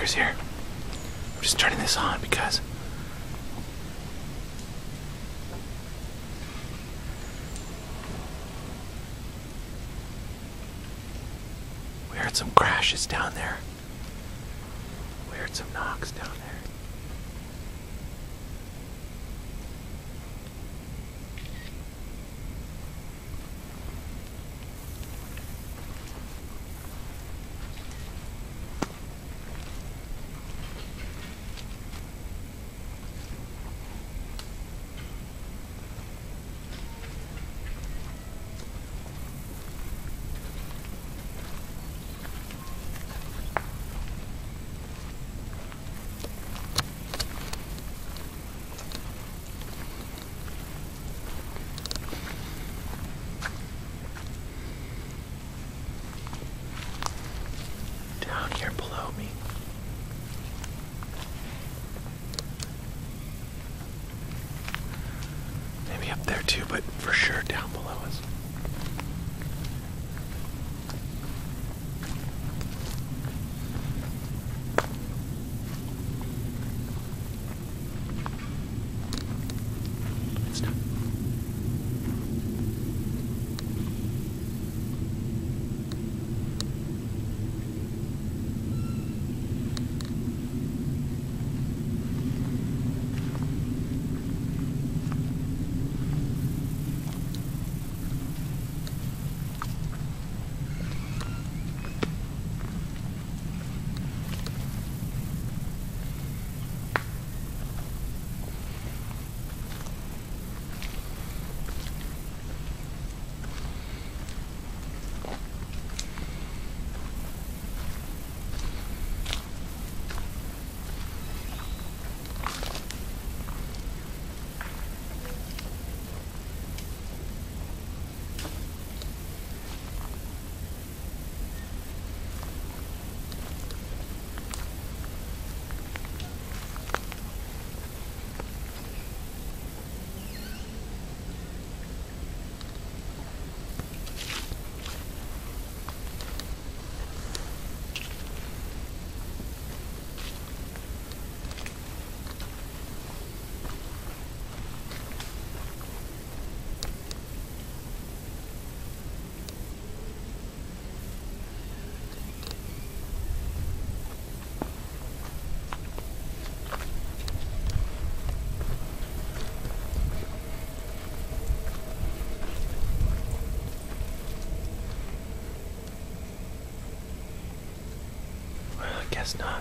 speakers here. I'm just turning this on because we heard some crashes down there. We heard some knocks down there. Down here below me. Maybe up there too, but for sure down below us. Guess not.